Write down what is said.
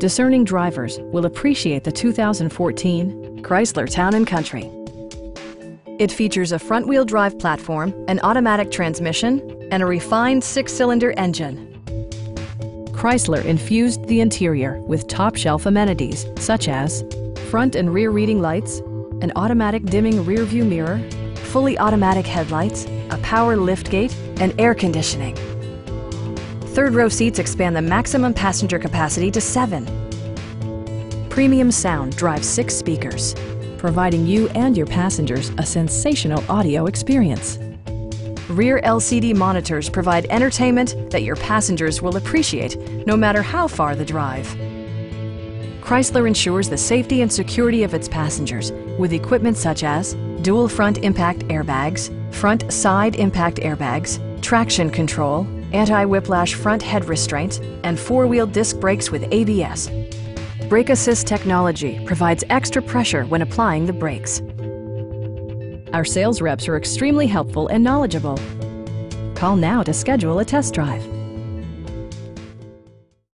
discerning drivers will appreciate the 2014 Chrysler Town & Country. It features a front-wheel drive platform, an automatic transmission, and a refined six-cylinder engine. Chrysler infused the interior with top-shelf amenities such as front and rear reading lights, an automatic dimming rear-view mirror, fully automatic headlights, a power liftgate, and air conditioning. Third row seats expand the maximum passenger capacity to seven. Premium sound drives six speakers, providing you and your passengers a sensational audio experience. Rear LCD monitors provide entertainment that your passengers will appreciate no matter how far the drive. Chrysler ensures the safety and security of its passengers with equipment such as dual front impact airbags, front side impact airbags, traction control, anti-whiplash front head restraints, and four-wheel disc brakes with ABS. Brake Assist technology provides extra pressure when applying the brakes. Our sales reps are extremely helpful and knowledgeable. Call now to schedule a test drive.